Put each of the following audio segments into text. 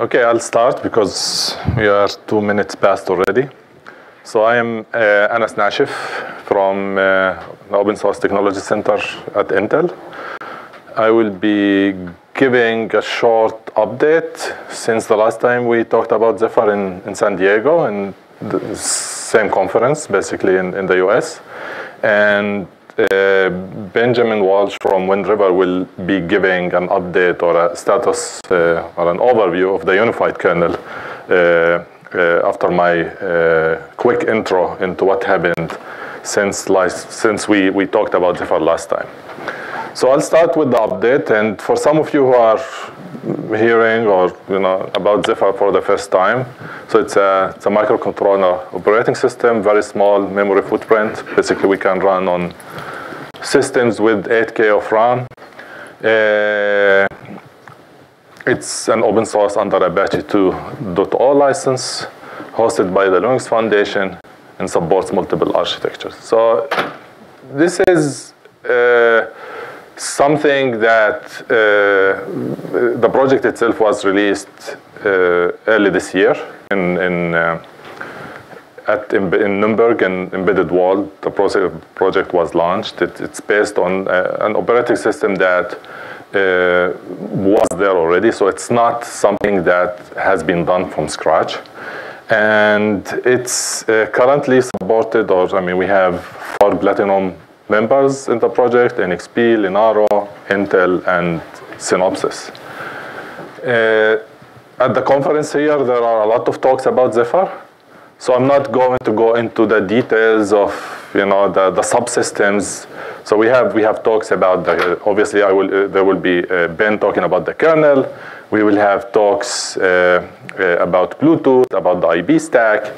Okay, I'll start because we are two minutes past already. So I am uh, Anas Nashif from uh, the Open Source Technology Center at Intel. I will be giving a short update since the last time we talked about Zephyr in, in San Diego in the same conference, basically in, in the US. And uh, Benjamin Walsh from Wind River will be giving an update or a status uh, or an overview of the unified kernel uh, uh after my quick intro into what happened since, last, since we, we talked about Zephyr last time. So I'll start with the update, and for some of you who are hearing or you know about Zephyr for the first time, so it's a, it's a microcontroller operating system, very small memory footprint. Basically, we can run on systems with 8K of RAM. Uh, it's an open source under Apache 2.0 license, hosted by the Linux Foundation, and supports multiple architectures. So this is uh, something that uh, the project itself was released uh, early this year in, in uh, at in Nuremberg and Embedded World, the project was launched. It, it's based on uh, an operating system that uh, was there already, so it's not something that has been done from scratch. And it's uh, currently supported, or I mean, we have four Platinum members in the project, NXP, Linaro, Intel, and Synopsys. Uh, at the conference here, there are a lot of talks about Zephyr. So I'm not going to go into the details of you know the, the subsystems. So we have we have talks about the obviously I will uh, there will be uh, Ben talking about the kernel. We will have talks uh, uh about Bluetooth, about the IP stack,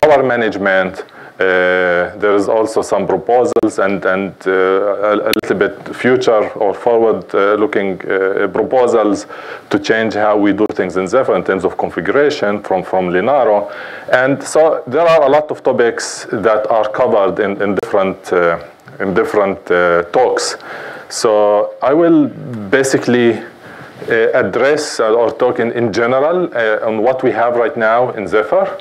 power management, uh, there is also some proposals and, and uh, a, little bit future or forward-looking uh, proposals to change how we do things in Zephyr in terms of configuration from, from Linaro. And so there are a lot of topics that are covered in, in different, in different talks. So I will basically uh, address or talk in, in general uh, on what we have right now in Zephyr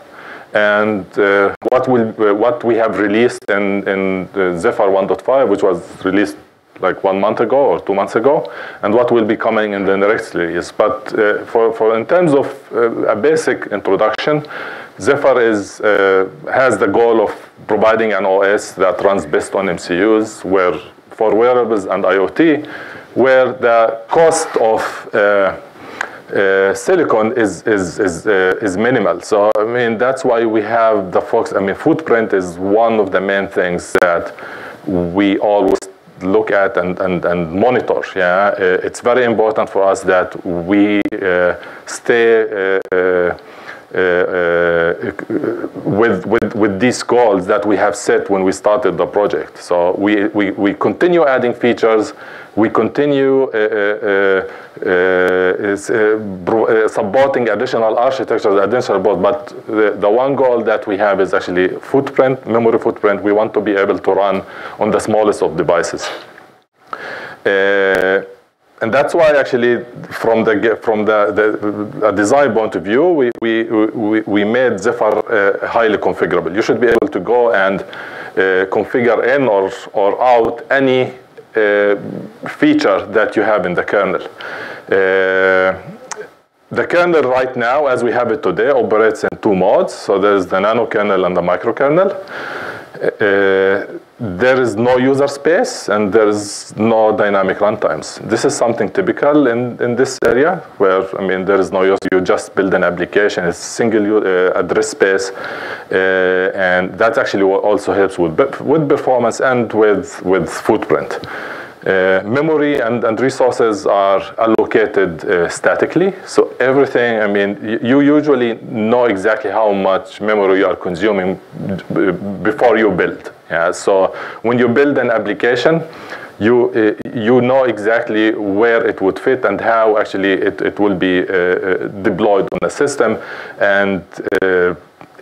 and uh, what, will, uh, what we have released in, in Zephyr 1.5, which was released like one month ago or two months ago, and what will be coming in the next release. But uh, for, for in terms of uh, a basic introduction, Zephyr is, uh, has the goal of providing an OS that runs best on MCUs, where for wearables and IoT, where the cost of uh, uh, silicon is is is uh, is minimal. So I mean that's why we have the focus. I mean footprint is one of the main things that we always look at and and and monitor. Yeah, uh, it's very important for us that we uh, stay. Uh, uh, with, with, with these goals that we have set when we started the project. So we, we, we continue adding features, we continue uh, supporting additional architectures, additional boards, but the, the one goal that we have is actually footprint, memory footprint. We want to be able to run on the smallest of devices. Uh, and that's why actually from the from the, the design point of view we we we, we made Zephyr uh, highly configurable you should be able to go and uh, configure in or or out any uh, feature that you have in the kernel. Uh, the kernel right now, as we have it today, operates in two modes. So there's the nano kernel and the microkernel. Uh, there is no user space and there is no dynamic runtimes. This is something typical in, in this area where, I mean, there is no use. You just build an application, it's single uh, address space, uh, and that actually also helps with, with performance and with, with footprint. Uh, memory and, and resources are allocated uh, statically. So everything, I mean, you usually know exactly how much memory you are consuming before you build. Yeah, so when you build an application, you, uh, you know exactly where it would fit and how actually it, it will be uh, uh deployed on the system. And uh,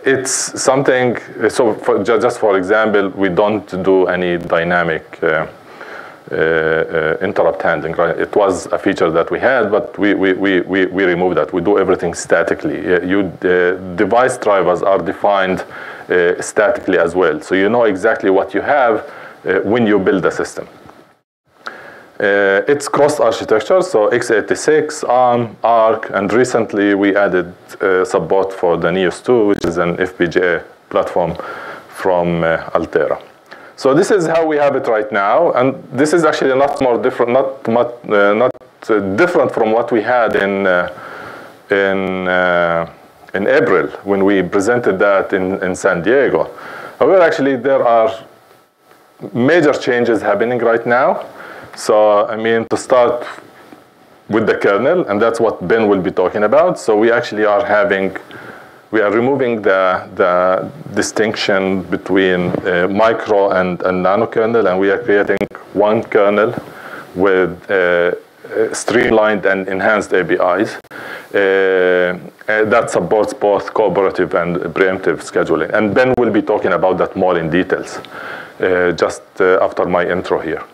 it's something, so for, just for example, we don't do any dynamic uh, interrupt handling. Right? It was a feature that we had, but we, we, we, we, we removed that. We do everything statically. You, device drivers are defined statically as well. So you know exactly what you have when you build a system. Uh, it's cross architecture, so x86, ARM, ARC, and recently we added uh, support for the Nios 2, which is an FPGA platform from uh, Altera. So this is how we have it right now, and this is actually not more different, not not, uh, not uh, different from what we had in uh, in in April when we presented that in, in San Diego. However, actually there are major changes happening right now. So, I mean, to start with the kernel, and that's what Ben will be talking about. So we actually are having, we are removing the, the distinction between uh, micro and, and nano kernel, and we are creating one kernel with uh, uh streamlined and enhanced APIs uh, that supports both cooperative and preemptive scheduling. And Ben will be talking about that more in details uh, just uh, after my intro here.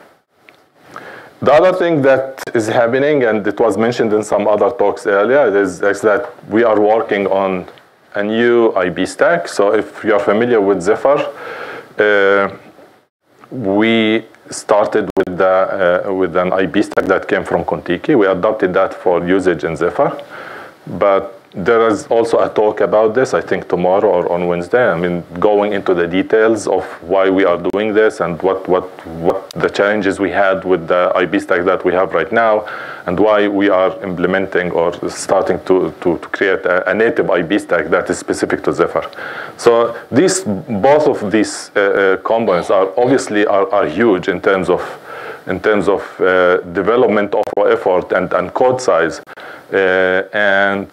The other thing that is happening, and it was mentioned in some other talks earlier, is, is that we are working on a new IP stack. So if you're familiar with Zephyr, uh, we started with, the, uh, with an IP stack that came from Contiki. We adopted that for usage in Zephyr. But there is also a talk about this, I think tomorrow or on Wednesday. I mean, going into the details of why we are doing this and what, what, what the challenges we had with the IP stack that we have right now and why we are implementing or starting to, to, to create a, a, native IP stack that is specific to Zephyr. So these, both of these uh, uh, components are obviously are, are huge in terms of in terms of uh, development of effort and, and code size. Uh, and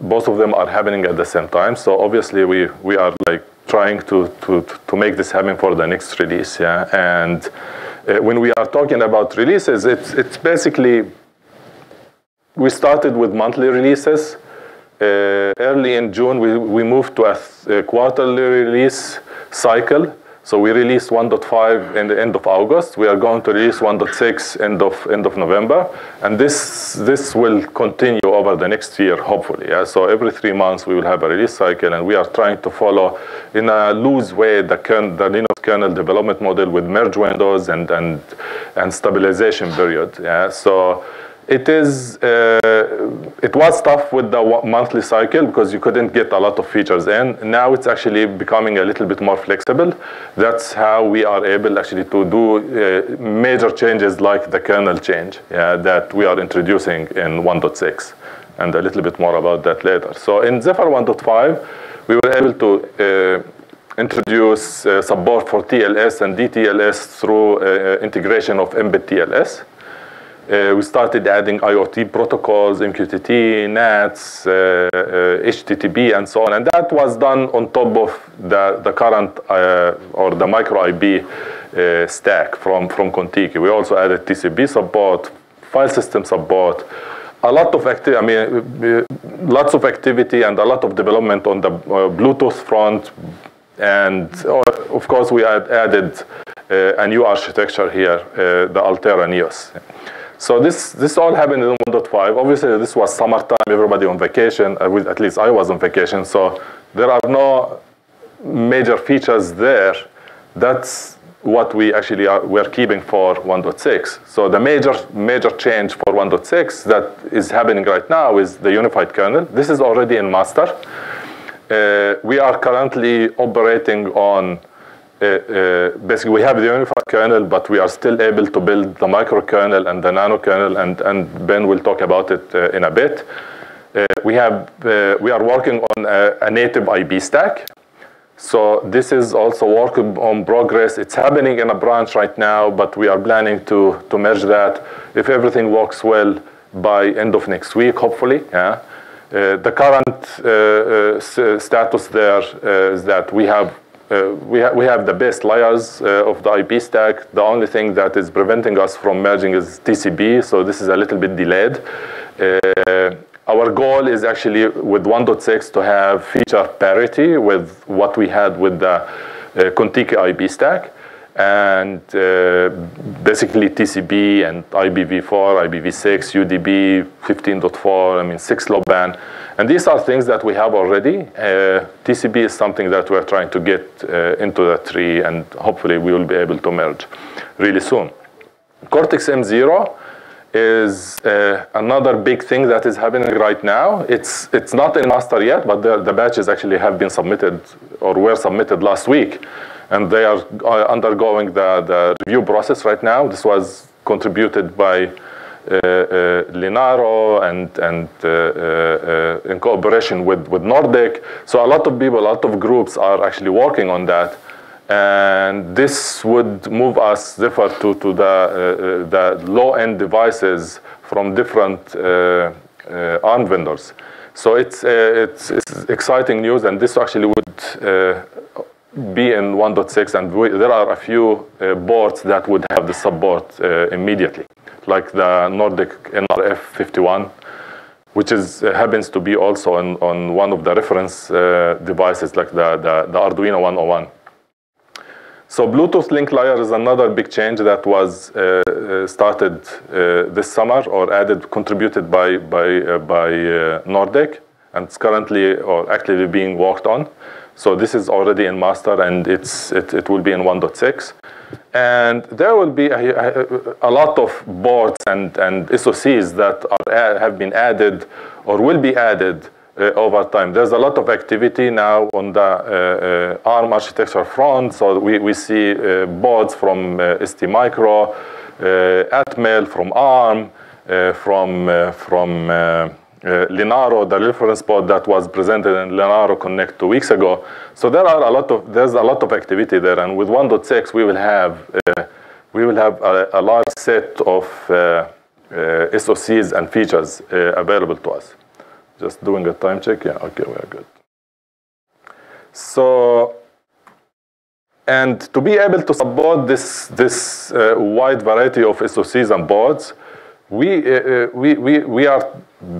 both of them are happening at the same time. So obviously we, we are like trying to, to, to make this happen for the next release. Yeah. And uh, when we are talking about releases, it's, it's basically, we started with monthly releases. Uh, early in June, we, we moved to a, a quarterly release cycle. So we released 1.5 in the end of August. We are going to release 1.6 end of end of November, and this this will continue over the next year, hopefully. Yeah? So every three months we will have a release cycle, and we are trying to follow in a loose way the the Linux kernel development model with merge windows and and and stabilization period. Yeah. So it is, uh, it was tough with the monthly cycle because you couldn't get a lot of features in. Now it's actually becoming a little bit more flexible. That's how we are able actually to do uh, major changes like the kernel change yeah, that we are introducing in 1.6. And a little bit more about that later. So in Zephyr 1.5, we were able to uh, introduce uh, support for TLS and DTLS through uh, integration of Mbed TLS. Uh, we started adding IoT protocols, MQTT, NATs, uh, uh, HTTP, and so on. And that was done on top of the, the current uh, or the micro IP uh, stack from, from Contiki. We also added TCP support, file system support, a lot of activity, I mean, uh, lots of activity and a lot of development on the Bluetooth front. And of course, we had added a new architecture here, the Altera Nios. So this, this all happened in 1.5. Obviously, this was summertime, everybody on vacation, uh, at least I was on vacation, so there are no major features there. That's what we actually are we're keeping for 1.6. So the major major change for 1.6 that is happening right now is the unified kernel. This is already in master. Uh, we are currently operating on basically we have the unified kernel, but we are still able to build the microkernel and the nano kernel, and, and Ben will talk about it uh, in a bit. Uh, we have uh, we are working on a, a, native IP stack. So this is also work on progress. It's happening in a branch right now, but we are planning to to merge that if everything works well by end of next week, hopefully. Yeah. Uh, the current status there is that we have uh, we, ha we have the best layers uh, of the IP stack. The only thing that is preventing us from merging is TCP, so this is a little bit delayed. Uh, our goal is actually with 1.6 to have feature parity with what we had with the uh, Contiki IP stack. And uh, basically TCP and IPv4, IPv6, UDP, 15.4, I mean 6LoWPAN. And these are things that we have already. Uh, TCP is something that we're trying to get uh, into the tree and hopefully we will be able to merge really soon. Cortex M0 is uh, another big thing that is happening right now. It's, it's not in master yet, but the, the batches actually have been submitted or were submitted last week and they are uh, undergoing the, the review process right now. This was contributed by uh, uh, Linaro and, and uh, uh, in cooperation with, with Nordic. So a lot of people, a lot of groups are actually working on that. And this would move us therefore to, to the, the low-end devices from different ARM vendors. So it's, it's, it's, exciting news, and this actually would be in 1.6, and we, there are a few uh, boards that would have the support uh, immediately, like the Nordic NRF51, which is, uh, happens to be also on, on one of the reference uh, devices, like the, the, the, Arduino 101. So Bluetooth link layer is another big change that was uh, uh, started this summer or added, contributed by, by, by Nordic, and it's currently or actively being worked on. So this is already in master and it's, it, it will be in 1.6. And there will be a, a, lot of boards and, and SOCs that are, have been added or will be added uh, over time. There's a lot of activity now on the uh, uh, ARM architecture front. So we, we see uh, boards from uh, STMicro, uh, Atmel from ARM, uh, from, from uh, Linaro, the reference board that was presented in Linaro Connect two weeks ago. So there are a lot of there's a lot of activity there, and with 1.6 we will have uh, we will have a, a large set of uh, uh SOCs and features uh, available to us. Just doing a time check. Yeah, okay, we are good. So. And to be able to support this, this uh, wide variety of SOCs and boards, we, we, we, we are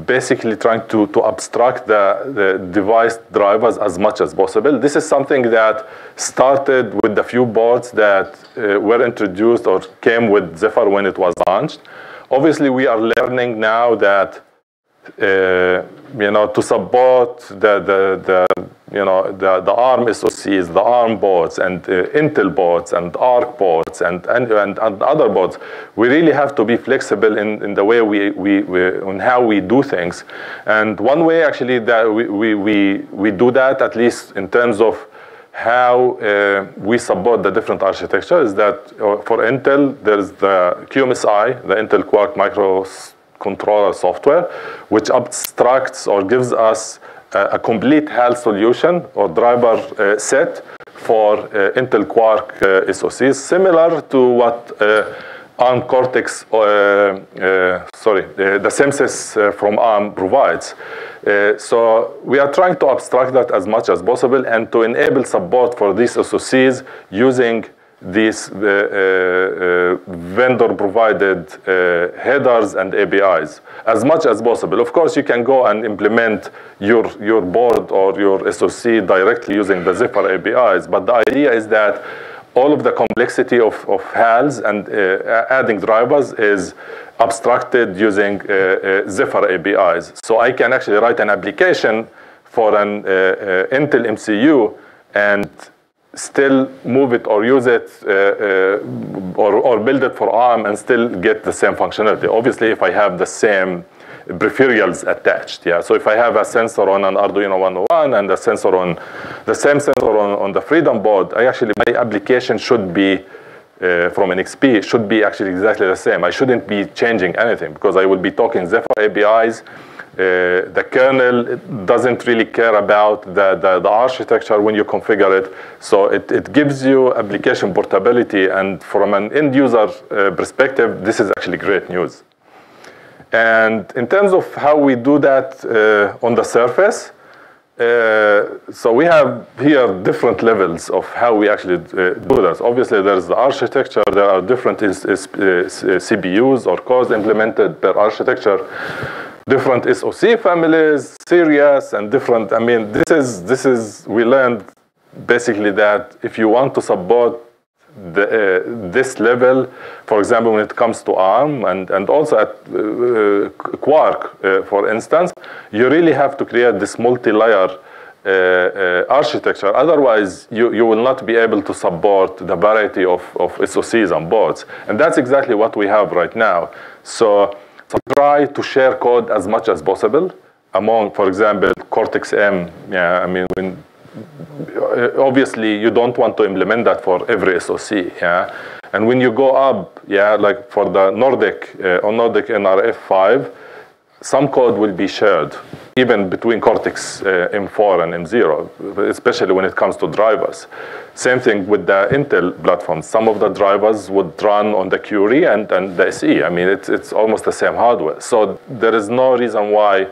basically trying to, to abstract the, the device drivers as much as possible. This is something that started with the few boards that uh, were introduced or came with Zephyr when it was launched. Obviously, we are learning now that you know, to support the, the, the you know, the, the ARM SoCs, the ARM boards, and uh, Intel boards, and ARC boards, and, and, and, and, other boards, we really have to be flexible in, in the way we, we, we, on how we do things. And one way actually that we, we, we, we do that, at least in terms of how uh, we support the different architecture is that uh, for Intel, there's the QMSI, the Intel Quark microcontroller software, which abstracts or gives us a complete HAL solution or driver uh, set for uh, Intel Quark uh, SoCs, similar to what ARM Cortex, uh, uh, sorry, uh, the CMSIS from ARM provides. so we are trying to abstract that as much as possible and to enable support for these SOCs using these uh, uh, vendor-provided uh, headers and APIs as much as possible. Of course, you can go and implement your, your board or your SOC directly using the Zephyr APIs, but the idea is that all of the complexity of, of HALs and uh, adding drivers is abstracted using uh, uh, Zephyr APIs. So I can actually write an application for an Intel MCU and still move it or use it uh, uh, or, or build it for ARM and still get the same functionality. Obviously, if I have the same peripherals attached. Yeah, so if I have a sensor on an Arduino 101 and a sensor on the same sensor on, on the Freedom board, I actually my application should be uh, from NXP should be actually exactly the same. I shouldn't be changing anything because I will be talking Zephyr APIs uh, the kernel doesn't really care about the, the, the, architecture when you configure it. So it, it gives you application portability. And from an end user uh, perspective, this is actually great news. And in terms of how we do that uh, on the surface, uh, so we have here different levels of how we actually uh, do this. Obviously, there's the architecture. There are different CPUs or cores implemented per architecture different SOC families, serious and different. I mean, this is this is we learned basically that if you want to support the, uh, this level, for example, when it comes to ARM and, and also at uh, Quark, uh, for instance, you really have to create this multi-layer uh, uh, architecture. Otherwise, you, you will not be able to support the variety of, of SOCs on boards. And that's exactly what we have right now. So, so try to share code as much as possible among, for example, Cortex-M. Yeah, I mean, when, obviously you don't want to implement that for every SOC. Yeah, and when you go up, yeah, like for the Nordic uh, on Nordic NRF5, some code will be shared even between Cortex uh, M4 and M0, especially when it comes to drivers. Same thing with the Intel platform. Some of the drivers would run on the Curie and, and the SE. I mean, it's, it's almost the same hardware. So there is no reason why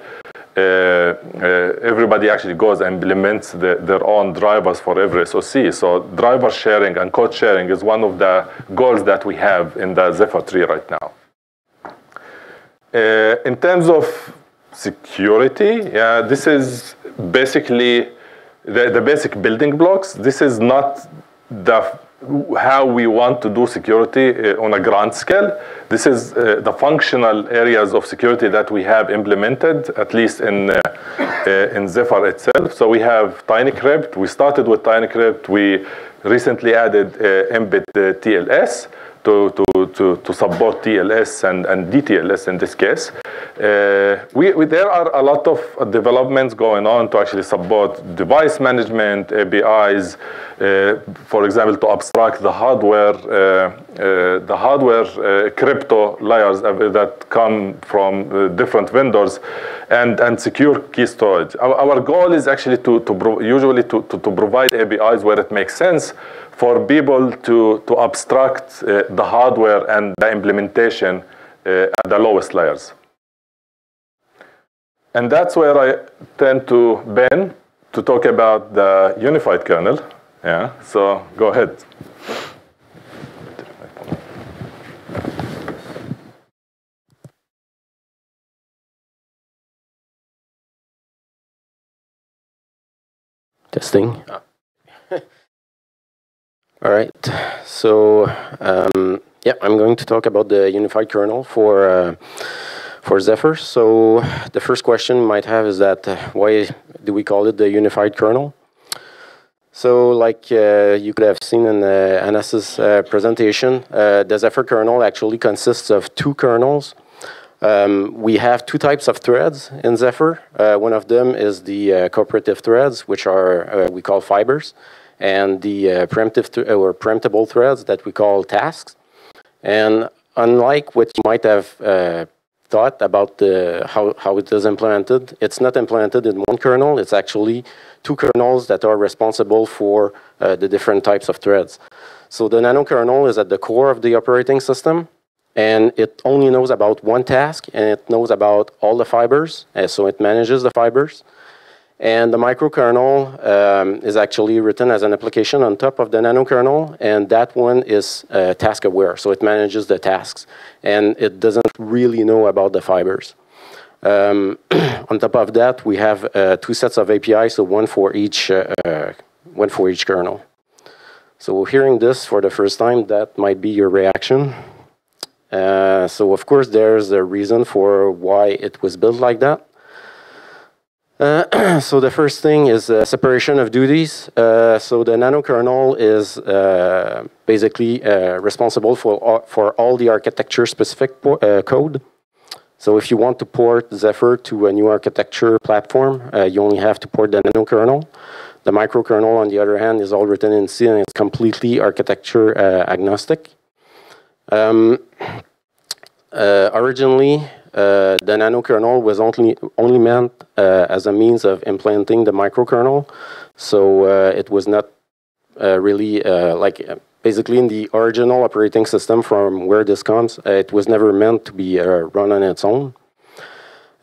uh, uh, everybody actually goes and implements the, their own drivers for every SOC. So driver sharing and code sharing is one of the goals that we have in the Zephyr tree right now. Uh, in terms of security, this is basically the, the basic building blocks. This is not the how we want to do security uh, on a grand scale. This is uh, the functional areas of security that we have implemented, at least in, uh, uh in Zephyr itself. So we have TinyCrypt. We started with TinyCrypt. We recently added uh, Mbed uh, TLS to, to, to, to support TLS and, and DTLS in this case. Uh, we, we, there are a lot of developments going on to actually support device management, APIs, uh, for example, to abstract the hardware, uh, uh the hardware uh, crypto layers that come from uh, different vendors, and, and secure key storage. Our, our goal is actually to, to usually to, to, to provide APIs where it makes sense, for people to, to abstract uh, the hardware and the implementation uh, at the lowest layers. And that's where I tend to Ben to talk about the unified kernel. Yeah, so go ahead. Testing. All right, so um, yeah, I'm going to talk about the unified kernel for uh, for Zephyr. So the first question you might have is that uh, why do we call it the unified kernel? So like uh, you could have seen in uh, Anas's uh, presentation, uh, the Zephyr kernel actually consists of two kernels. Um, we have two types of threads in Zephyr. one of them is the cooperative threads, which are we call fibers and the uh, preemptive or preemptible threads that we call tasks. And unlike what you might have uh, thought about the, how, how it is implemented, it's not implemented in one kernel. It's actually two kernels that are responsible for uh, the different types of threads. So the nano kernel is at the core of the operating system, and it only knows about one task, and it knows about all the fibers, so it manages the fibers. And the microkernel um, is actually written as an application on top of the nanokernel, and that one is uh, task aware, so it manages the tasks, and it doesn't really know about the fibers. Um, on top of that, we have uh, two sets of APIs, so one for each, uh, uh, one for each kernel. So hearing this for the first time, that might be your reaction. Uh, so of course, there's a reason for why it was built like that. Uh, so the first thing is uh, separation of duties. Uh, so the nano kernel is uh, basically uh, responsible for all, for all the architecture specific uh, code. So if you want to port Zephyr to a new architecture platform, you only have to port the nano kernel. The microkernel, on the other hand, is all written in C and it's completely architecture agnostic. Um, originally, uh, the nano kernel was only, only meant uh, as a means of implanting the microkernel. So uh, it was not uh, really uh, like basically in the original operating system from where this comes, it was never meant to be run on its own.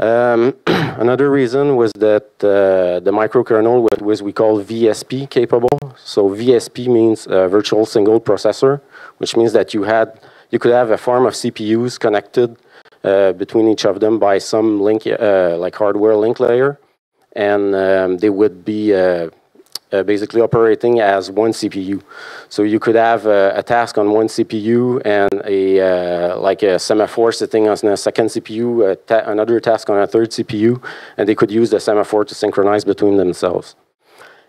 Um, another reason was that uh, the microkernel was we call VSP capable. So VSP means uh, virtual single processor, which means that you had you could have a farm of CPUs connected uh, between each of them by some link, uh, like hardware link layer, and um, they would be uh, uh, basically operating as one CPU. So you could have a, a task on one CPU and a like a semaphore sitting on a second CPU, ta another task on a third CPU, and they could use the semaphore to synchronize between themselves.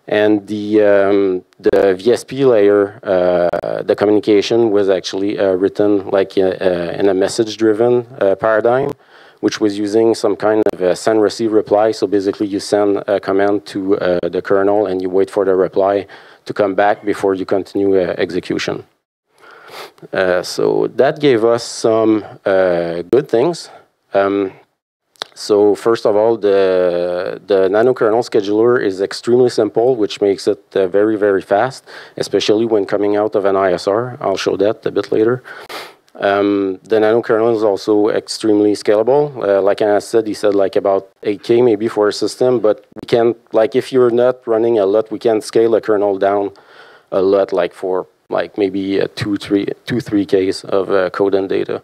And the, um, the VSP layer, uh, the communication was actually uh, written like uh, uh in a message-driven uh, paradigm, which was using some kind of a send receive reply. So basically you send a command to uh, the kernel and you wait for the reply to come back before you continue execution. so that gave us some good things. Um, so first of all, the, the nanokernel scheduler is extremely simple, which makes it uh, very, very fast, especially when coming out of an ISR. I'll show that a bit later. Um, the nanokernel is also extremely scalable. Uh, like I said, he said like about 8K maybe for a system, but we can, like if you're not running a lot, we can scale a kernel down a lot, like for like maybe uh, two, three, two, three Ks of uh, code and data.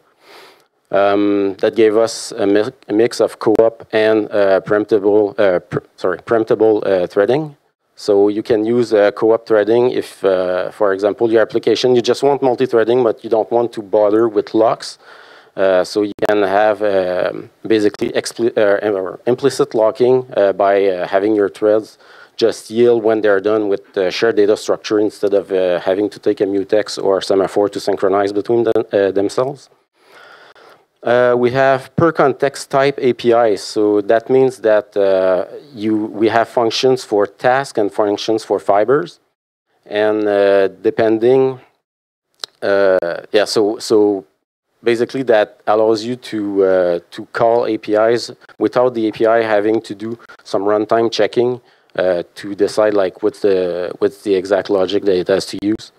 Um, that gave us a, mi a mix of co-op and uh, preemptible, uh, pr sorry, preemptible uh, threading. So you can use uh, co-op threading if, uh, for example, your application, you just want multi-threading, but you don't want to bother with locks. Uh, so you can have um, basically implicit locking by having your threads just yield when they're done with the shared data structure instead of having to take a mutex or semaphore to synchronize between them, themselves. Uh, we have per context type APIs. So that means that uh, you we have functions for task and functions for fibers, and uh, depending, uh, yeah. So so basically that allows you to uh, to call APIs without the API having to do some runtime checking uh, to decide like what's the what's the exact logic that it has to use.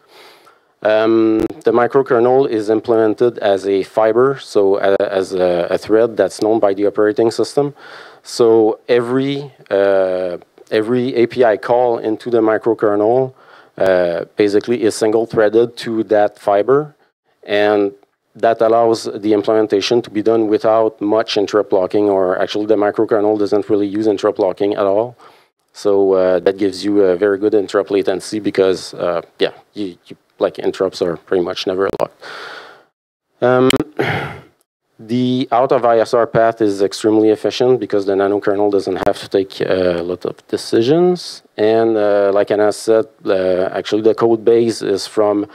Um, the microkernel is implemented as a fiber, so uh, as a, a, thread that's known by the operating system. So every uh, every API call into the microkernel uh, basically is single-threaded to that fiber, and that allows the implementation to be done without much interrupt blocking, or actually the microkernel doesn't really use interrupt blocking at all. So uh, that gives you a very good interrupt latency because, uh, yeah, you, you like interrupts are pretty much never locked. Um, the out of ISR path is extremely efficient because the nanokernel doesn't have to take a lot of decisions. And uh, like Anas said, uh, actually the code base is from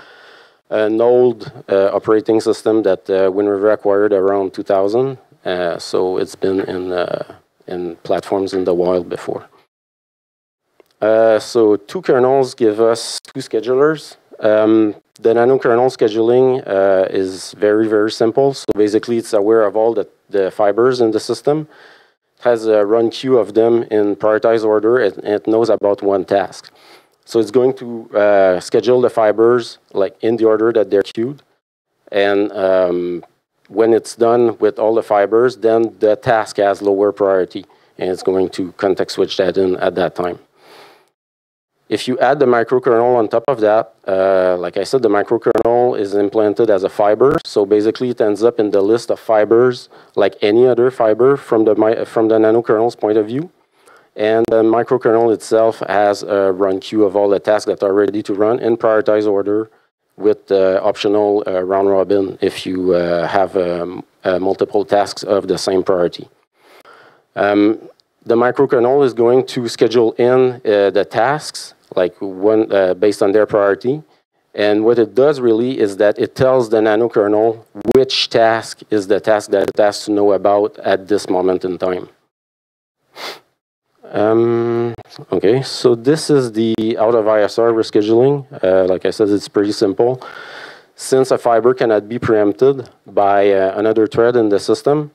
an old uh, operating system that uh, Wind River acquired around 2000. Uh, so it's been in, uh, in platforms in the wild before. so two kernels give us two schedulers. Um, the nanokernel scheduling uh, is very, very simple. So basically, it's aware of all the, the fibers in the system. It has a run queue of them in prioritized order, and it knows about one task. So it's going to uh, schedule the fibers like in the order that they're queued. And um, when it's done with all the fibers, then the task has lower priority, and it's going to context switch that in at that time. If you add the microkernel on top of that, uh, like I said, the microkernel is implanted as a fiber. So basically, it ends up in the list of fibers like any other fiber from the, from the nanokernel's point of view. And the microkernel itself has a run queue of all the tasks that are ready to run in prioritized order with uh, optional uh, round robin if you uh, have um, uh, multiple tasks of the same priority. Um, the microkernel is going to schedule in uh, the tasks like one uh, based on their priority. And what it does really is that it tells the nanokernel which task is the task that it has to know about at this moment in time. Um, okay, so this is the out of ISR rescheduling. Uh, like I said, it's pretty simple. Since a fiber cannot be preempted by uh, another thread in the system,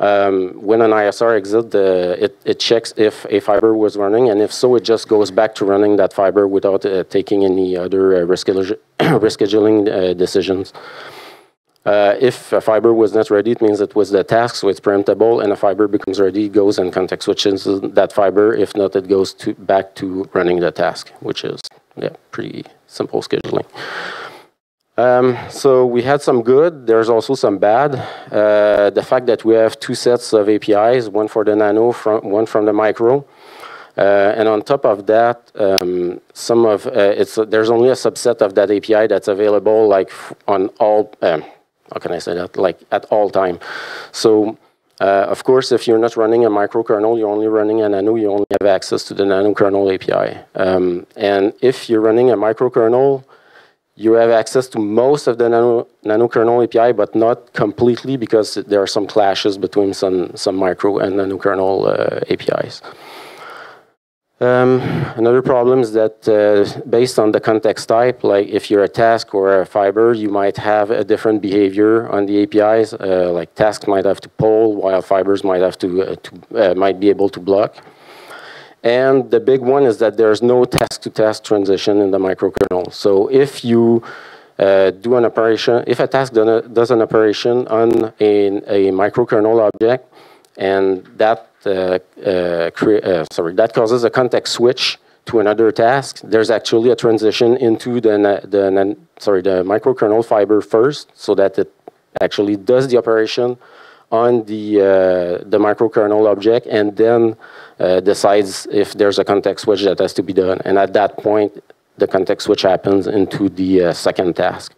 um, when an ISR exits, it, it checks if a fiber was running, and if so, it just goes back to running that fiber without uh, taking any other uh, rescheduling uh, decisions. Uh, if a fiber was not ready, it means it was the task, so it's preemptible, and a fiber becomes ready, goes and context switches that fiber. If not, it goes to, back to running the task, which is yeah, pretty simple scheduling. Um, so we had some good, there's also some bad. Uh, the fact that we have two sets of APIs, one for the nano, from, one from the micro, Uh, and on top of that, um, some of uh, it's there's only a subset of that API that's available like on all. Um, how can I say that? Like at all time. So. Uh, of course, if you're not running a microkernel, you're only running a nano, you only have access to the nano kernel API. Um, and if you're running a microkernel, you have access to most of the nano, nano kernel API, but not completely because there are some clashes between some, some micro and nano kernel uh, APIs. Um, another problem is that uh, based on the context type, like if you're a task or a fiber, you might have a different behavior on the APIs. Uh, like tasks might have to poll, while fibers might have to, uh, to uh, might be able to block. And the big one is that there's no task-to-task transition in the microkernel. So if you uh, do an operation, if a task does an operation on a, a microkernel object, and that uh, uh, uh, sorry that causes a context switch to another task, there's actually a transition into the the sorry the microkernel fiber first, so that it actually does the operation on the uh, the microkernel object, and then uh, decides if there's a context switch that has to be done. And at that point, the context switch happens into the uh, second task.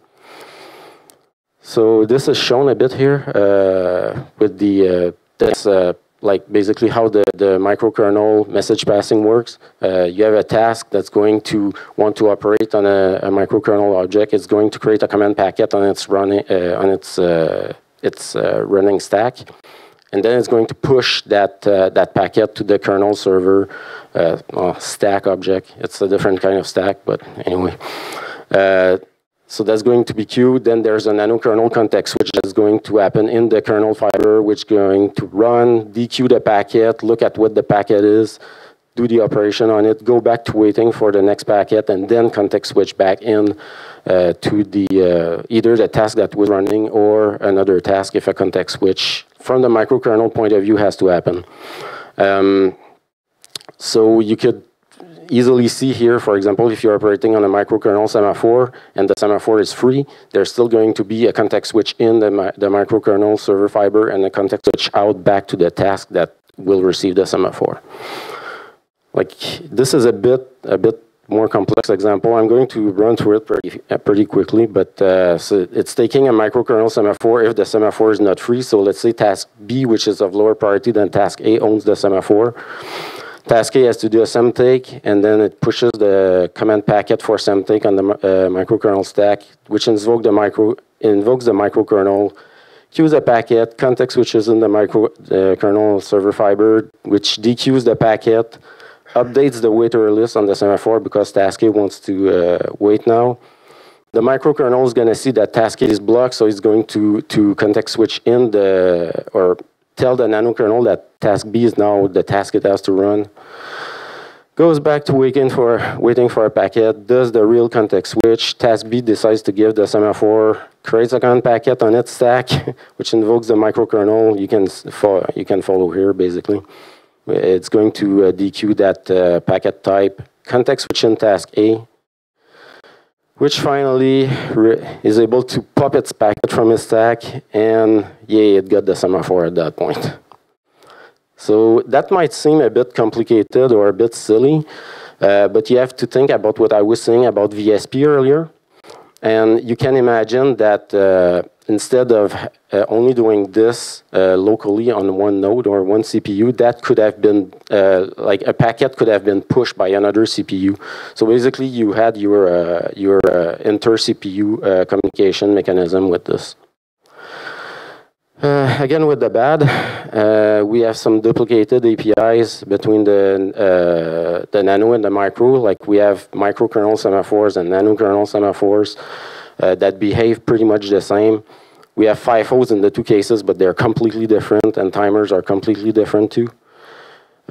So this is shown a bit here uh, with the, uh, that's uh, like basically how the, the microkernel message passing works. Uh, you have a task that's going to want to operate on a, a, microkernel object. It's going to create a command packet on its running, on its, its running stack and then it's going to push that uh, that packet to the kernel server uh, well, stack object. It's a different kind of stack, but anyway. Uh, so that's going to be queued. Then there's a nano kernel context switch that's going to happen in the kernel fiber, which is going to run, dequeue the packet, look at what the packet is, do the operation on it, go back to waiting for the next packet, and then context switch back in uh, to the uh, either the task that was running or another task if a context switch from the microkernel point of view has to happen. Um, so you could easily see here, for example, if you're operating on a microkernel semaphore and the semaphore is free, there's still going to be a context switch in the, the microkernel server fiber and a context switch out back to the task that will receive the semaphore. Like this is a bit a bit more complex example. I'm going to run through it pretty, uh, pretty quickly, but uh, so it's taking a microkernel semaphore if the semaphore is not free. So let's say task B, which is of lower priority than task A, owns the semaphore. Task A has to do a semtake, and then it pushes the command packet for semtake on the uh, microkernel stack, which invoke the micro, invokes the microkernel, queues a packet, context which is in the microkernel uh, server fiber, which dequeues the packet, updates the waiter list on the semaphore because task A wants to uh, wait now. The microkernel is going to see that task A is blocked, so it's going to, to context switch in the, or tell the nanokernel that task B is now the task it has to run. Goes back to waiting for, waiting for a packet, does the real context switch. Task B decides to give the semaphore, creates a command packet on its stack, which invokes the microkernel. You can, you can follow here, basically. It's going to uh, dequeue that uh, packet type, context switch in task A, which finally is able to pop its packet from its stack, and yay, it got the semaphore at that point. So that might seem a bit complicated or a bit silly, uh, but you have to think about what I was saying about VSP earlier. And you can imagine that uh, instead of uh, only doing this uh, locally on one node or one CPU, that could have been, uh, like a packet could have been pushed by another CPU. So basically you had your, uh, your uh, inter-CPU uh, communication mechanism with this. again, with the bad, we have some duplicated APIs between the, the nano and the micro. Like we have microkernel semaphores and nano kernel semaphores that behave pretty much the same. We have FIFOs in the two cases, but they're completely different, and timers are completely different too.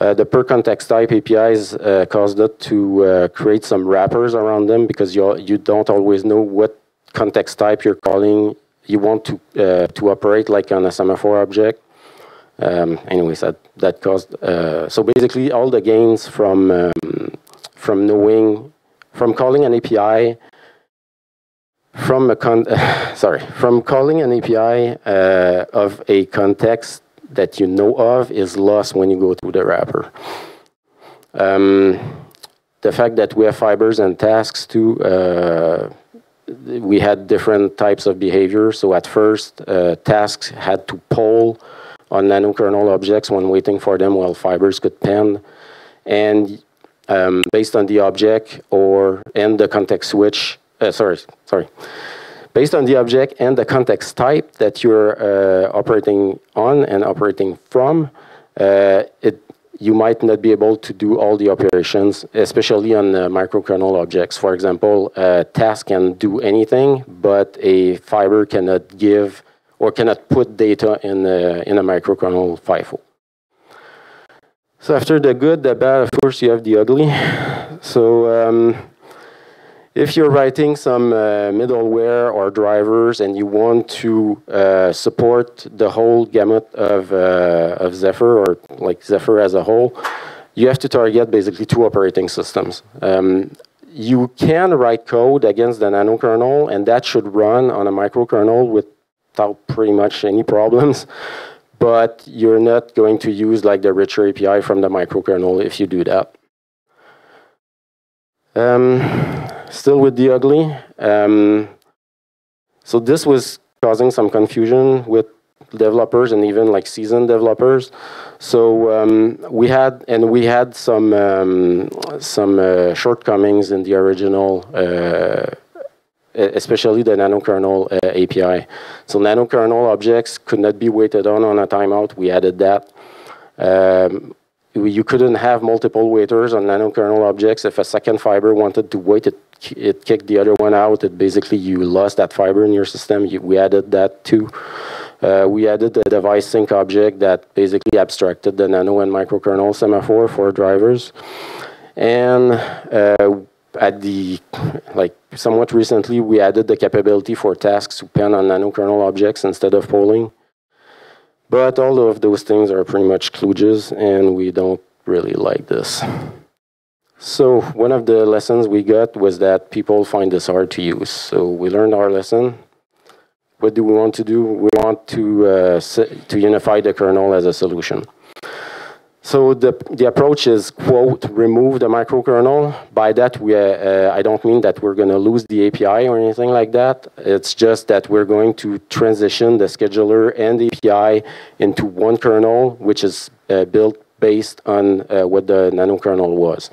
Uh, the per context type APIs uh, caused it to uh, create some wrappers around them because you you don't always know what context type you're calling. You want to uh, to operate like on a semaphore object. Um, anyways, that that caused uh, so basically all the gains from um, from knowing from calling an API from a con sorry from calling an API uh, of a context that you know of is lost when you go through the wrapper. Um, the fact that we have fibers and tasks too, uh, we had different types of behavior. So at first, uh, tasks had to poll on nanokernel objects when waiting for them while fibers could pen. And um, based on the object or and the context switch, uh, sorry, sorry. Based on the object and the context type that you're uh, operating on and operating from, uh, it you might not be able to do all the operations, especially on uh, microkernel objects. For example, a task can do anything, but a fiber cannot give or cannot put data in a, in a microkernel FIFO. So after the good, the bad, of course, you have the ugly. So um, if you're writing some uh, middleware or drivers and you want to uh, support the whole gamut of, uh, of Zephyr or like Zephyr as a whole, you have to target basically two operating systems. Um, you can write code against the nano kernel, and that should run on a microkernel without pretty much any problems. But you're not going to use like the richer API from the microkernel if you do that. Um, still with the ugly. Um, so this was causing some confusion with developers and even like seasoned developers. So um, we had and we had some um, some uh, shortcomings in the original, uh, especially the nanokernel uh, API. So nanokernel objects could not be waited on on a timeout. We added that. Um, you couldn't have multiple waiters on nanokernel objects. If a second fiber wanted to wait, it, it kicked the other one out. It basically, you lost that fiber in your system. You, we added that too. Uh, we added the device sync object that basically abstracted the nano and microkernel semaphore for drivers. And uh, at the, like somewhat recently, we added the capability for tasks to pen on nanokernel objects instead of polling. But all of those things are pretty much kludges, and we don't really like this. So one of the lessons we got was that people find this hard to use. So we learned our lesson. What do we want to do? We want to, uh, to unify the kernel as a solution. So the, the approach is, quote, remove the microkernel. By that, we, uh, I don't mean that we're going to lose the API or anything like that. It's just that we're going to transition the scheduler and the API into one kernel, which is uh, built based on uh, what the nano kernel was.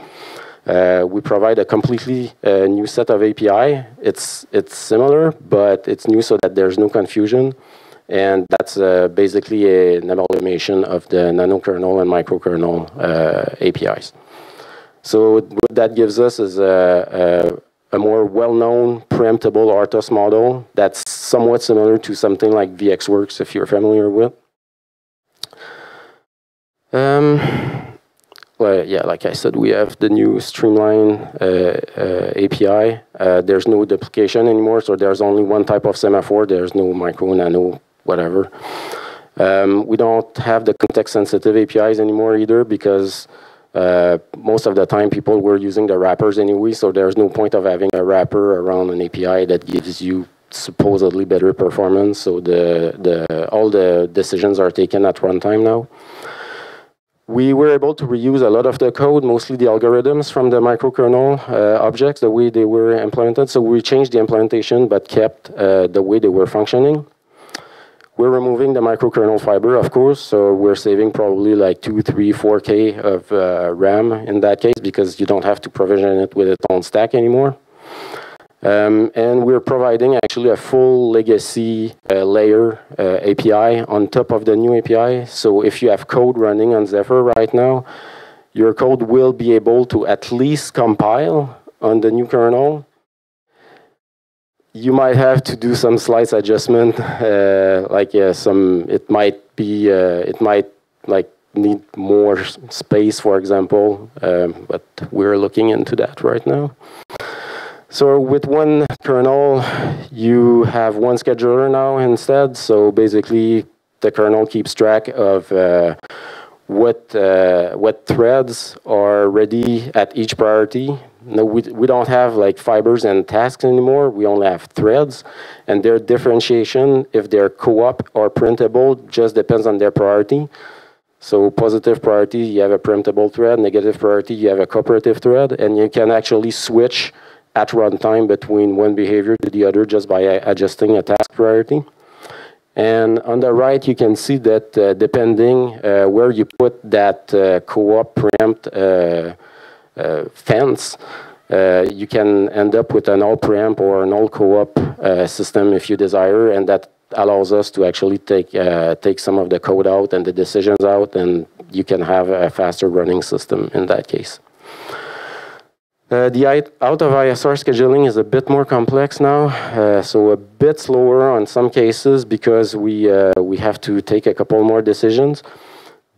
Uh, we provide a completely uh, new set of API. It's, it's similar, but it's new so that there's no confusion. And that's uh, basically a, an amalgamation of the nanokernel and microkernel uh, APIs. So what that gives us is a, a, a more well-known preemptible RTOS model that's somewhat similar to something like VxWorks, if you're familiar with. Um, well, yeah, like I said, we have the new Streamline uh, uh, API. Uh, there's no duplication anymore, so there's only one type of semaphore. There's no micro, nano, whatever. Um, we don't have the context-sensitive APIs anymore either because uh, most of the time people were using the wrappers anyway, so there's no point of having a wrapper around an API that gives you supposedly better performance. So the, the, all the decisions are taken at runtime now. We were able to reuse a lot of the code, mostly the algorithms from the microkernel uh, objects, the way they were implemented. So we changed the implementation, but kept uh, the way they were functioning. We're removing the microkernel fiber, of course, so we're saving probably like 2, 3, 4K of uh, RAM in that case because you don't have to provision it with its own stack anymore. Um, and we're providing actually a full legacy uh, layer uh, API on top of the new API. So if you have code running on Zephyr right now, your code will be able to at least compile on the new kernel you might have to do some slight adjustment, uh, like uh, some. It might be. Uh, it might like need more space, for example. Um, but we're looking into that right now. So with one kernel, you have one scheduler now instead. So basically, the kernel keeps track of uh, what uh, what threads are ready at each priority no, we, we don't have like fibers and tasks anymore. We only have threads. And their differentiation, if they're co-op or preemptible, just depends on their priority. So positive priority, you have a preemptible thread. Negative priority, you have a cooperative thread. And you can actually switch at runtime between one behavior to the other just by adjusting a task priority. And on the right, you can see that uh, depending uh, where you put that uh, co-op preempt uh, uh, fence, uh, you can end up with an all preempt or an all co-op system if you desire, and that allows us to actually take take some of the code out and the decisions out, and you can have a faster running system in that case. Uh, the out of ISR scheduling is a bit more complex now, uh, so a bit slower on some cases because we uh, we have to take a couple more decisions.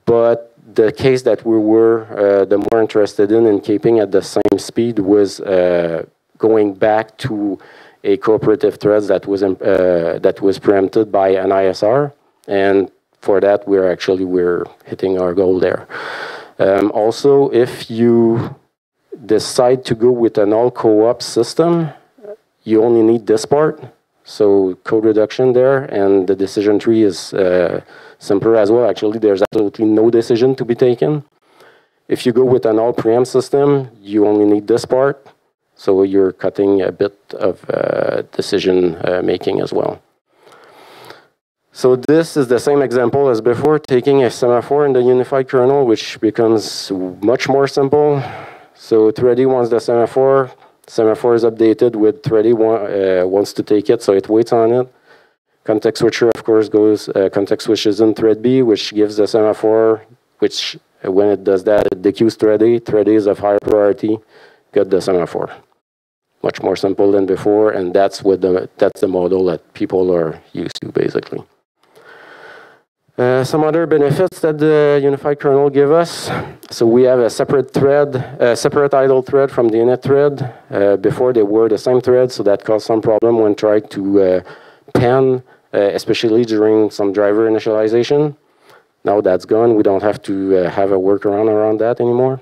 But the case that we were uh, the more interested in in keeping at the same speed was uh, going back to a cooperative thread that was uh, that was preempted by an ISR, and for that we're actually we're hitting our goal there. Um, also, if you decide to go with an all co-op system, you only need this part. So code reduction there, and the decision tree is uh, simpler as well. Actually, there's absolutely no decision to be taken. If you go with an all preempt system, you only need this part. So you're cutting a bit of uh, decision uh, making as well. So this is the same example as before, taking a semaphore in the unified kernel, which becomes much more simple. So thread A wants the semaphore. Semaphore is updated with thread A uh, wants to take it, so it waits on it. Context switcher, of course, goes uh, context switches in thread B, which gives the semaphore, which uh, when it does that, it dequeues thread A. Thread A is of higher priority, get the semaphore. Much more simple than before, and that's what the that's the model that people are used to, basically. Uh, some other benefits that the unified kernel give us. So we have a separate thread, a separate idle thread from the init thread. Uh, before they were the same thread, so that caused some problem when trying to uh, pan, uh, especially during some driver initialization. Now that's gone. We don't have to uh, have a workaround around that anymore.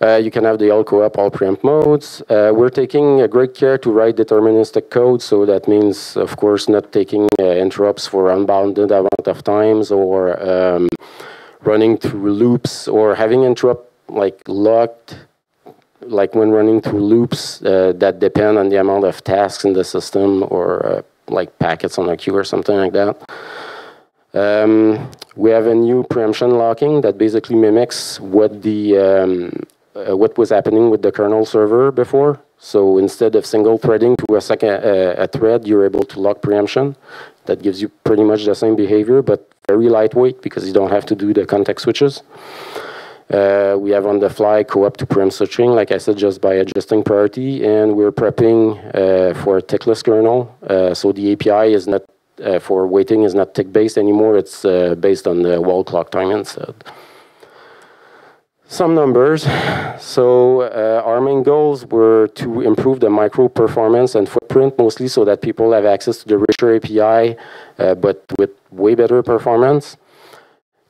Uh, you can have the all co-op, all preempt modes. Uh, we're taking great care to write deterministic code, so that means, of course, not taking uh, interrupts for unbounded amount of times or um, running through loops or having interrupt like locked, like when running through loops uh, that depend on the amount of tasks in the system or uh, like packets on a queue or something like that. Um, we have a new preemption locking that basically mimics what the um, uh, what was happening with the kernel server before. So instead of single threading to a second uh, a thread, you're able to lock preemption. That gives you pretty much the same behavior, but very lightweight because you don't have to do the context switches. Uh, we have on the fly co-op to preempt switching, like I said, just by adjusting priority, and we're prepping uh, for a tickless kernel. Uh, so the API is not uh, for waiting is not tick based anymore. It's based on the wall clock time instead some numbers. So uh, our main goals were to improve the micro performance and footprint mostly so that people have access to the richer API, uh, but with way better performance.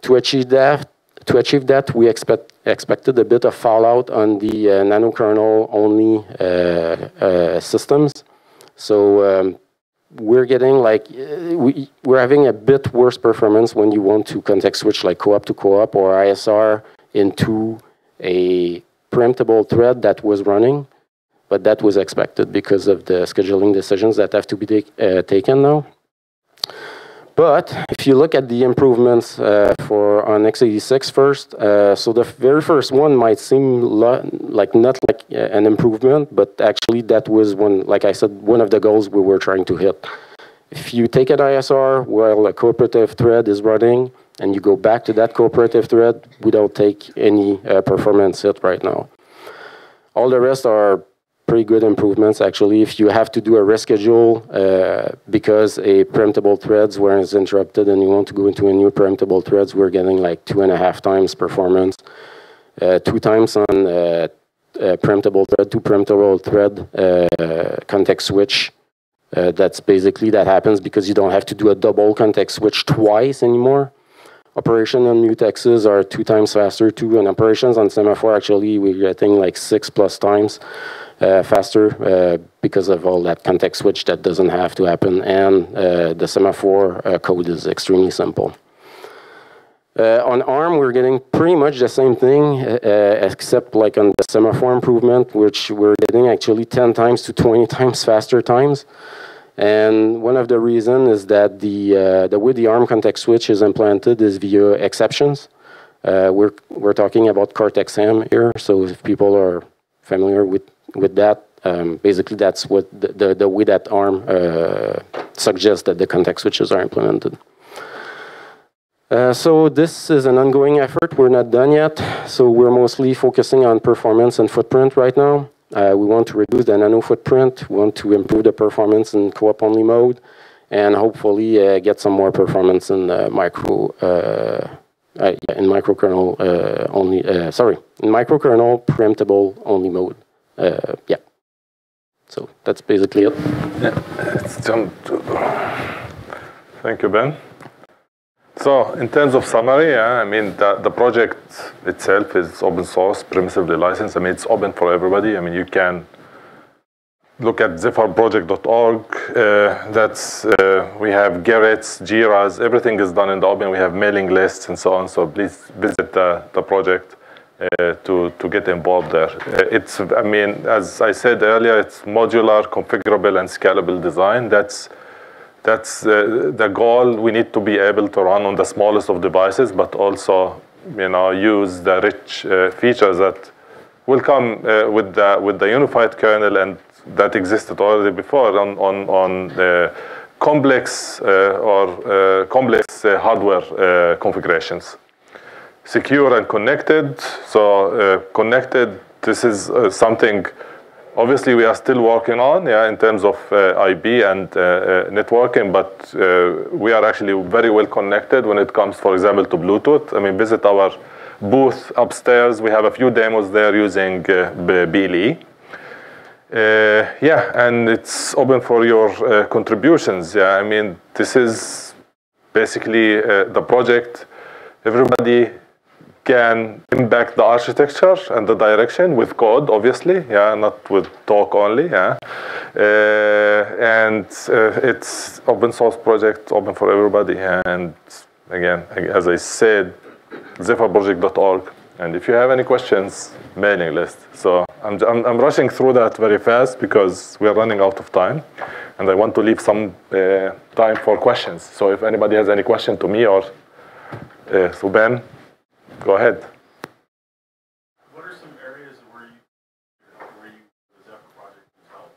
To achieve that, to achieve that, we expect, expected a bit of fallout on the uh, nano kernel only uh, uh, systems. So um, we're getting like uh, we, we're having a bit worse performance when you want to context switch like co-op to co-op or ISR into a preemptible thread that was running, but that was expected because of the scheduling decisions that have to be take, uh, taken now. But if you look at the improvements uh, for on x86 first, uh, so the very first one might seem like not like uh, an improvement, but actually that was one, like I said, one of the goals we were trying to hit. If you take an ISR while a cooperative thread is running, and you go back to that cooperative thread, we don't take any uh, performance hit right now. All the rest are pretty good improvements actually. If you have to do a reschedule uh, because a preemptible threads was interrupted and you want to go into a new preemptible threads, we're getting like two and a half times performance, uh, two times on uh, preemptible thread, two preemptible thread uh, context switch. Uh, that's basically that happens because you don't have to do a double context switch twice anymore. Operation on mutexes are two times faster too, and operations on semaphore actually we're getting like six plus times uh, faster uh, because of all that context switch that doesn't have to happen, and uh, the semaphore uh, code is extremely simple. Uh, on ARM, we're getting pretty much the same thing, uh, except like on the semaphore improvement, which we're getting actually 10 times to 20 times faster times. And one of the reasons is that the, uh, the way the ARM context switch is implemented is via exceptions. Uh, we're, we're talking about Cortex-M here, so if people are familiar with, with that, um, basically that's what the, the, the, way that ARM uh, suggests that the context switches are implemented. Uh, so this is an ongoing effort. We're not done yet. So we're mostly focusing on performance and footprint right now. Uh, we want to reduce the nano footprint. We want to improve the performance in co-op only mode, and hopefully uh, get some more performance in micro uh, uh, yeah, in microkernel only. sorry, in microkernel preemptible only mode. yeah. So that's basically it. Yeah. Thank you, Ben. So in terms of summary, yeah, I mean, the, the project itself is open source, permissively licensed. I mean, it's open for everybody. I mean, you can look at zephyrproject.org. Uh, that's, uh, we have Gerrits, Jiras, everything is done in the open. We have mailing lists and so on. So please visit the, the project uh, to, to get involved there. Uh, it's, I mean, as I said earlier, it's modular, configurable, and scalable design. That's that's uh, the goal. We need to be able to run on the smallest of devices, but also, you know, use the rich uh, features that will come uh, with the with the unified kernel and that existed already before on on on the complex uh, or uh, complex uh, hardware configurations. Secure and connected. So connected. This is something obviously we are still working on yeah, in terms of uh, IP and uh, uh, networking, but uh, we are actually very well connected when it comes, for example, to Bluetooth. I mean, visit our booth upstairs. We have a few demos there using uh, BLE. Uh, yeah, and it's open for your contributions. Yeah, I mean, this is basically the project. Everybody can impact the architecture and the direction with code, obviously, yeah, not with talk only, yeah. Uh, and uh, it's open source project, open for everybody. And again, as I said, zephyrproject.org. And if you have any questions, mailing list. So I'm, I'm, I'm, rushing through that very fast because we are running out of time. And I want to leave some uh, time for questions. So if anybody has any question to me or uh, to Ben, Go ahead. What are some areas where you, where you the Zephyr project help?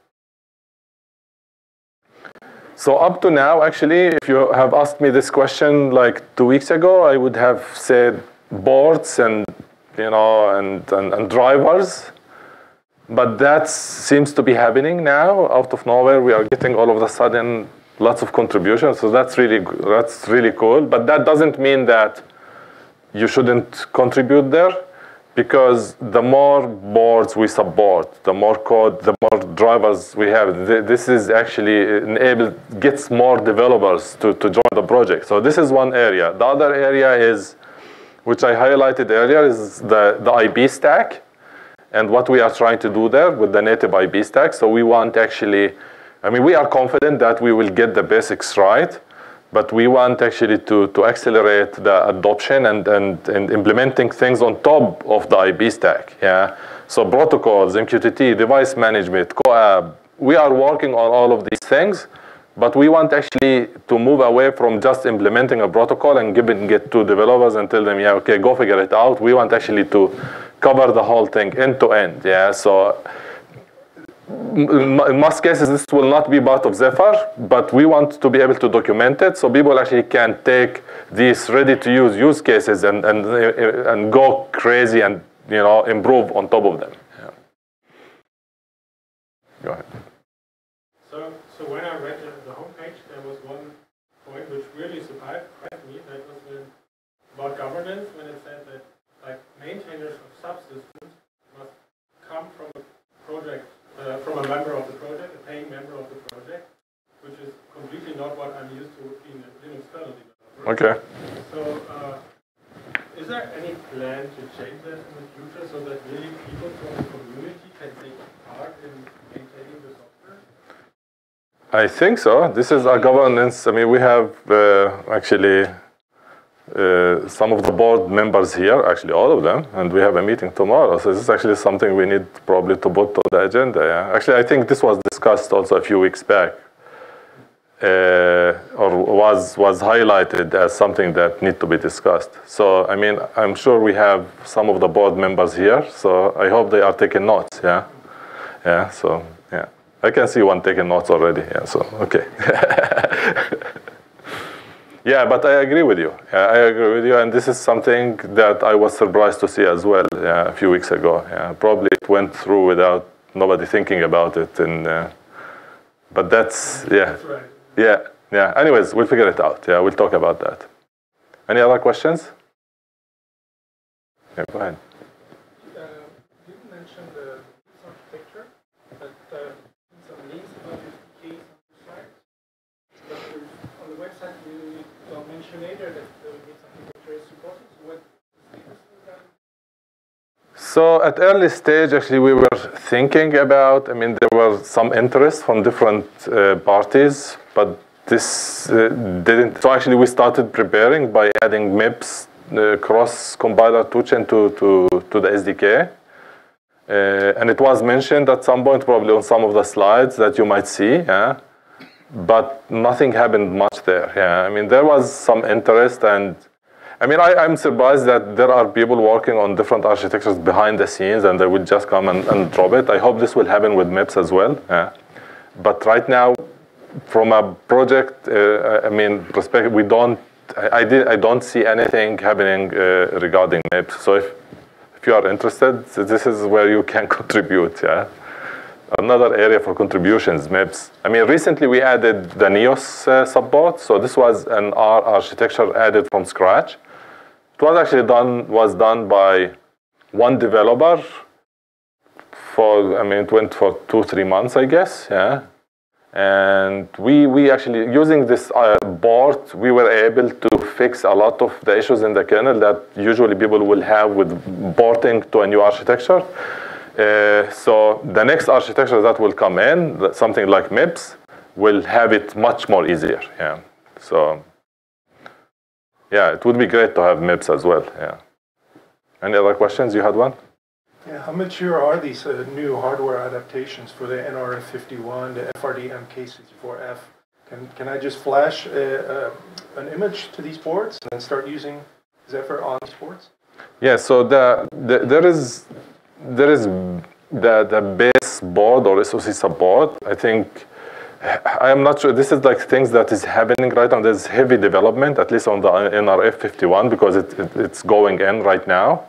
So up to now, actually, if you have asked me this question like two weeks ago, I would have said boards and you know and, and, and drivers. But that seems to be happening now out of nowhere. We are getting all of a sudden lots of contributions. So that's really that's really cool. But that doesn't mean that you shouldn't contribute there because the more boards we support, the more code, the more drivers we have, this is actually enable gets more developers to, to join the project. So this is one area. The other area is, which I highlighted earlier, is the, the IP stack and what we are trying to do there with the native IP stack. So we want actually, I mean, we are confident that we will get the basics right, but we want actually to, to accelerate the adoption and, and, and implementing things on top of the IP stack. Yeah. So protocols, MQTT, device management, CoAP, we are working on all of these things, but we want actually to move away from just implementing a protocol and giving it to developers and tell them, yeah, okay, go figure it out. We want actually to cover the whole thing end to end. Yeah. So in most cases, this will not be part of Zephyr, but we want to be able to document it so people actually can take these ready-to-use use cases and, and, uh, and go crazy and you know improve on top of them. Yeah. Go ahead. So, so when I read the, the homepage, there was one point which really surprised me. That was about governance when it said that like maintainers of subsystems must come from a project uh, from a member of the project, a paying member of the project, which is completely not what I'm used to a Linux kernel developer. Okay. So, uh, is there any plan to change that in the future so that really people from the community can take part in maintaining the software? I think so. This is our governance. I mean, we have uh, actually uh, some of the board members here, actually all of them, and we have a meeting tomorrow. So this is actually something we need probably to put on the agenda. Yeah? Actually, I think this was discussed also a few weeks back, or was was highlighted as something that need to be discussed. So I mean, I'm sure we have some of the board members here. So I hope they are taking notes. Yeah, yeah. So yeah, I can see one taking notes already. Yeah. So okay. Yeah, but I agree with you. I agree with you, and this is something that I was surprised to see as well yeah, a few weeks ago. Yeah, probably it went through without nobody thinking about it, and uh, but that's yeah, That's right. Yeah, yeah. Anyways, we'll figure it out. Yeah, we'll talk about that. Any other questions? Yeah, go ahead. Uh, you didn't mention the architecture, but uh, some links about this case on the site. But on the website, you don't mention later that the architecture is supported. So what is the status of that? So at early stage, actually, we were thinking about. I mean, there was some interest from different uh, parties, but this uh, didn't. So actually, we started preparing by adding MIPS uh, cross compiler toolchain to to to the SDK. Uh, and it was mentioned at some point, probably on some of the slides that you might see. Yeah? But nothing happened much there. Yeah, I mean, there was some interest and. I mean, I, I'm surprised that there are people working on different architectures behind the scenes and they will just come and, and drop it. I hope this will happen with MIPS as well. Yeah. But right now, from a project, uh, I mean, perspective, we don't, I, I, did, I don't see anything happening uh, regarding MIPS. So if, if you are interested, this is where you can contribute. Yeah. Another area for contributions, MIPS. I mean, recently we added the Nios uh, support. So this was an R architecture added from scratch. It was actually done was done by one developer for I mean it went for two three months I guess yeah and we we actually using this uh, board we were able to fix a lot of the issues in the kernel that usually people will have with porting to a new architecture. Uh, so the next architecture that will come in, something like MIPS, will have it much more easier. Yeah. So yeah, it would be great to have MIPS as well. Yeah. Any other questions? You had one? Yeah, how mature are these uh, new hardware adaptations for the NRF51, the FRDM-K64F? Can, can I just flash uh, uh, an image to these boards and start using Zephyr on these boards? Yeah, so the, the there is there is the the base board or SOC support. I think I am not sure. This is like things that is happening right now. There's heavy development, at least on the NRF 51, because it, it, it's going in right now.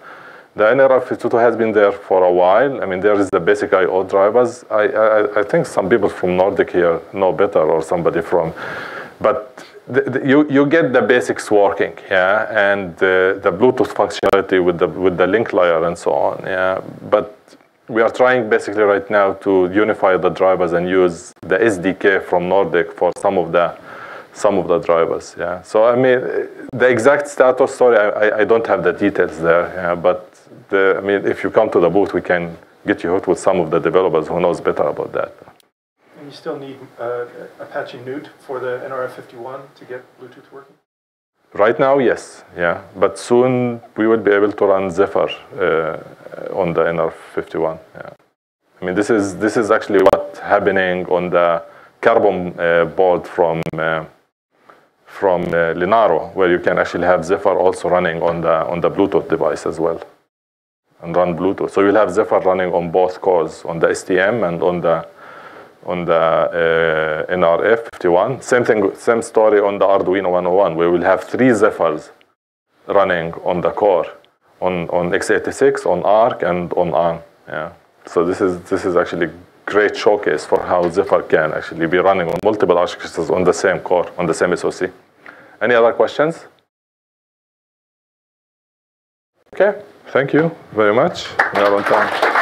The NRF 52 has been there for a while. I mean, there is the basic I/O drivers. I, I I think some people from Nordic here know better, or somebody from, but the, the, you you get the basics working, yeah, and the, the Bluetooth functionality with the with the link layer and so on, yeah. But we are trying basically right now to unify the drivers and use the SDK from Nordic for some of the some of the drivers. Yeah. So I mean, the exact status. Sorry, I, I- I don't have the details there. Yeah, but the, I mean, if you come to the booth, we can get you hooked with some of the developers who knows better about that. And you still need uh, Apache Newt for the NRF51 to get Bluetooth working? Right now, yes, yeah, but soon we will be able to run Zephyr uh, on the NRF51. Yeah. I mean, this is this is actually what's happening on the Carbon uh, board from uh, from uh, Linaro, where you can actually have Zephyr also running on the on the Bluetooth device as well, and run Bluetooth. So you'll have Zephyr running on both cores, on the STM and on the on the uh, NRF51. Same thing, same story on the Arduino 101, we'll have three Zephyrs running on the core, on, on x86, on ARC, and on ARM. Yeah. So this is this is actually great showcase for how Zephyr can actually be running on multiple architectures on the same core, on the same SoC. Any other questions? Okay, thank you very much. We are on time.